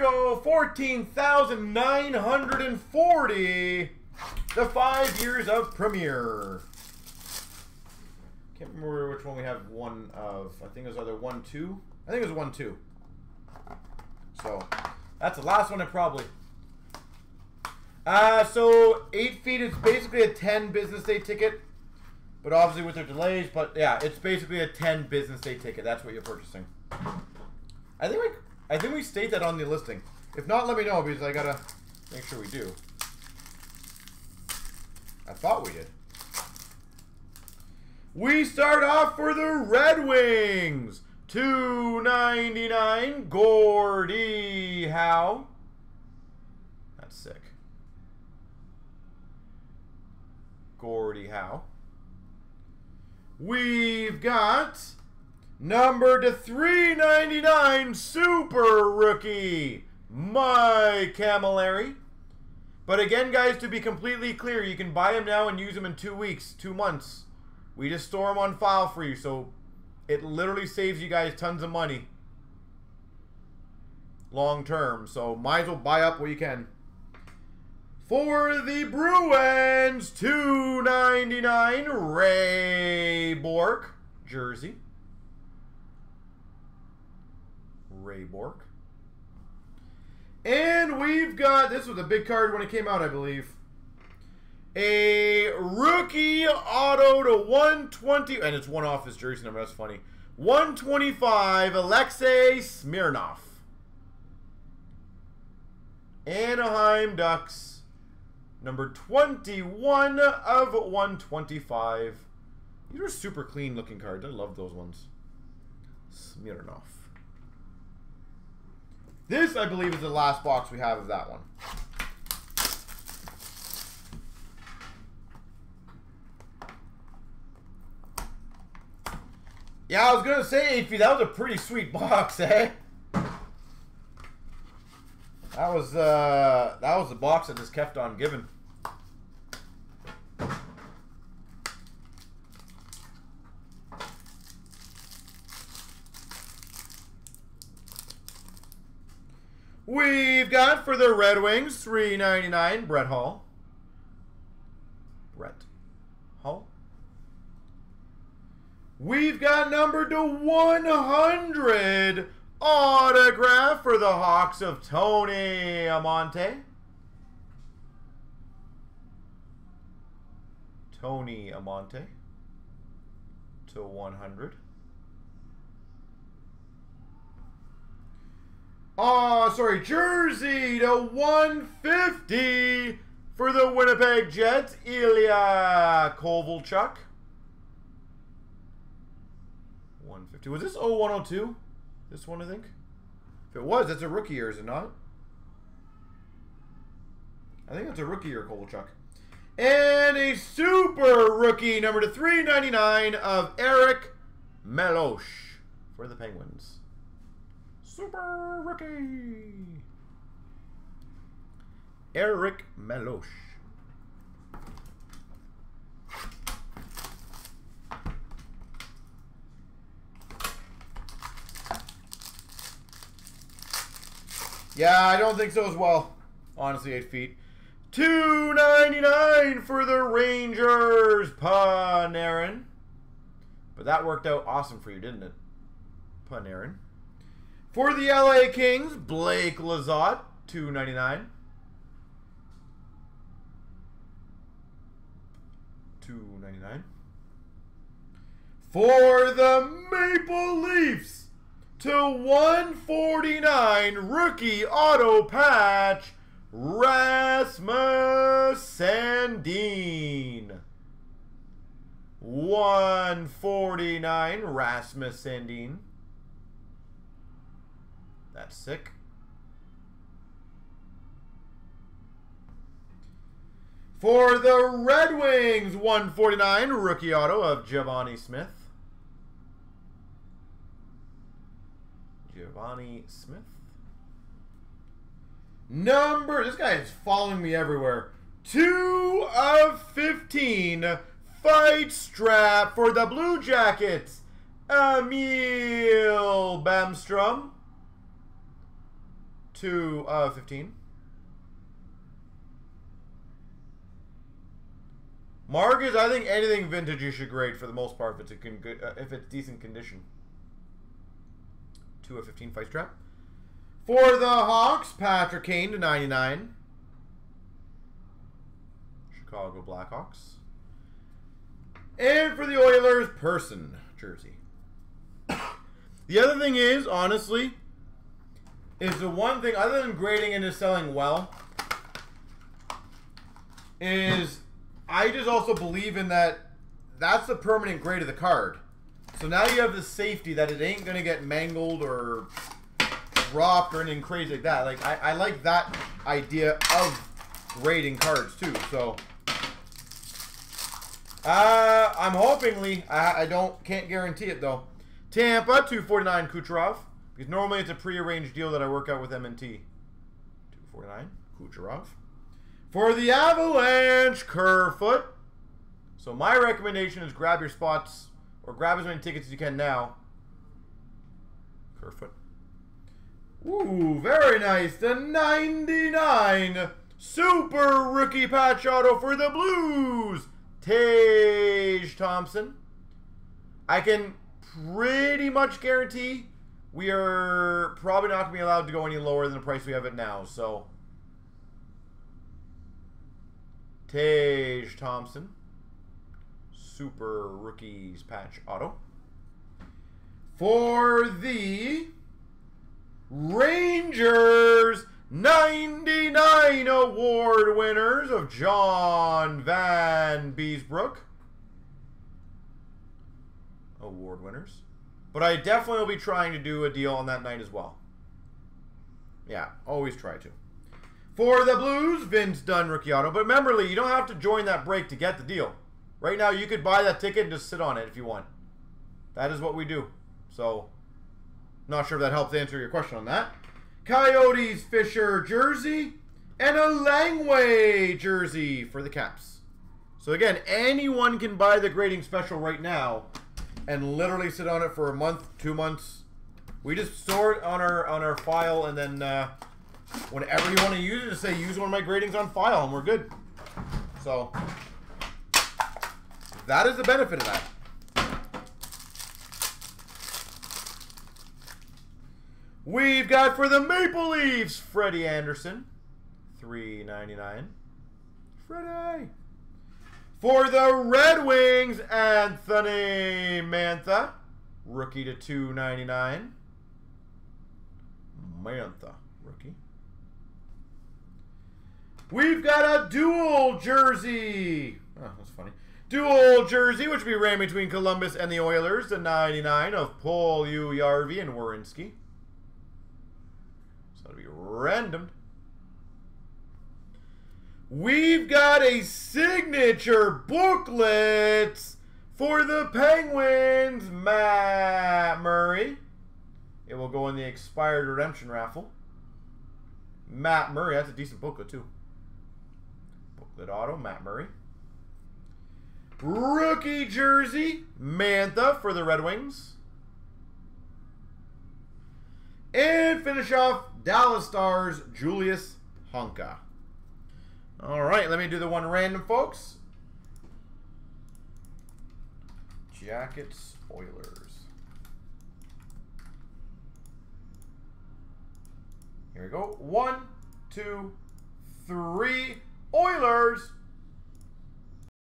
go. 14,940. The five years of Premier. Can't remember which one we have one of. I think it was either one, two. I think it was one, two. So, that's the last one, probably. Uh, so, eight feet is basically a 10 business day ticket. But obviously with their delays, but yeah, it's basically a 10 business day ticket. That's what you're purchasing. I think we I think we state that on the listing. If not, let me know because I gotta make sure we do. I thought we did. We start off for the Red Wings. 299 Gordie Howe. That's sick. Gordie Howe. We've got number to 399 Super Rookie, Mike Cammalleri. But again, guys, to be completely clear, you can buy them now and use them in two weeks, two months. We just store them on file for you, so it literally saves you guys tons of money long term. So might as well buy up what you can. For the Bruins, two ninety nine Ray Bourque jersey. Ray Bourque. And we've got this was a big card when it came out, I believe. A rookie auto to 120, and it's one off his jersey number. That's funny. 125, Alexei Smirnov. Anaheim Ducks. Number 21 of 125. These are super clean looking cards. I love those ones. Smirnov. This, I believe, is the last box we have of that one. Yeah, I was going to say, Afy, that was a pretty sweet box, eh? That was uh, that was the box that just kept on giving. We've got for the Red Wings, three ninety nine, Brett Hull. Brett Hull. We've got number to 100 Autograph for the Hawks of Tony Amonte. Tony Amonte to 100. Oh, sorry, jersey to 150 for the Winnipeg Jets, Ilya Kovalchuk. 150. Was this 0102? This one, I think. If it was, that's a rookie year, is it not? I think that's a rookie year, Kovalchuk. And a super rookie, number to 399 of Eric Meloche for the Penguins. Super rookie. Eric Meloche. Yeah, I don't think so as well. Honestly, eight feet. Two ninety nine for the Rangers, Panarin. But that worked out awesome for you, didn't it? Panarin. For the LA Kings, Blake. Two ninety nine. For the Maple Leafs to 149 rookie auto patch Rasmus Sandin. 149 Rasmus Sandin. That's sick. For the Red Wings, 149 rookie auto of Givani Smith. Givani Smith. Number, this guy is following me everywhere. 2 of 15 fight strap for the Blue Jackets. Emil Bemstrom. 2 of 15. Marcus, I think anything vintage you should grade for the most part if it's a good, uh, if it's decent condition. 2 of 15 Fight Strap. For the Hawks, Patrick Kane to 99. Chicago Blackhawks. And for the Oilers, Person jersey. the other thing is, honestly, is the one thing, other than grading and is selling well, is I just also believe in that that's the permanent grade of the card. So now you have the safety that it ain't to get mangled or dropped or anything crazy like that. Like, I, I like that idea of grading cards, too. So... Uh, I'm hopingly. I, I don't can't guarantee it though. Tampa 249 Kucherov because normally it's a prearranged deal that I work out with MNT. 249 Kucherov. For the Avalanche, Kerfoot. So my recommendation is grab your spots or grab as many tickets as you can now. Kerfoot. Ooh, very nice. The 99 Super Rookie Patch Auto for the Blues. Tage Thompson. I can pretty much guarantee we are probably not going to be allowed to go any lower than the price we have it now. So, Tage Thompson. Super Rookies Patch Auto. For the Rangers, 99 award winners of John Vanbiesbrouck. Award winners. But I definitely will be trying to do a deal on that night as well. Yeah, always try to. For the Blues, Vince Dunn rookie auto. But remember, Lee, you don't have to join that break to get the deal. Right now, you could buy that ticket and just sit on it if you want. That is what we do. So, not sure if that helps answer your question on that. Coyotes Fisher jersey, and a Langway jersey for the Caps. So again, anyone can buy the grading special right now and literally sit on it for a month, two months. We just store it on our on our file, and then uh, whenever you want to use it, just say use one of my gradings on file, and we're good. So that is the benefit of that. We've got for the Maple Leafs, Freddie Anderson, three ninety nine. Freddie. For the Red Wings, Anthony Mantha. Rookie to two ninety nine. Mantha, rookie. We've got a dual jersey. Ah, oh, that's funny. Dual jersey, which we ran between Columbus and the Oilers, the 99 of Puljujarvi and Werenski be random. We've got a signature booklet for the Penguins, Matt Murray. It will go in the expired redemption raffle. Matt Murray, that's a decent booklet too. Booklet auto, Matt Murray. Rookie jersey, Mantha for the Red Wings. And finish off Dallas Stars, Julius Honka. All right, let me do the one random, folks. Jackets, Oilers. Here we go. One, two, three. Oilers.